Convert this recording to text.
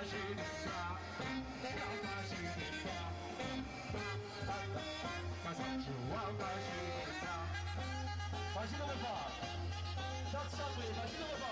Imagina 足の長さ。シャツシャツ、足の長さ。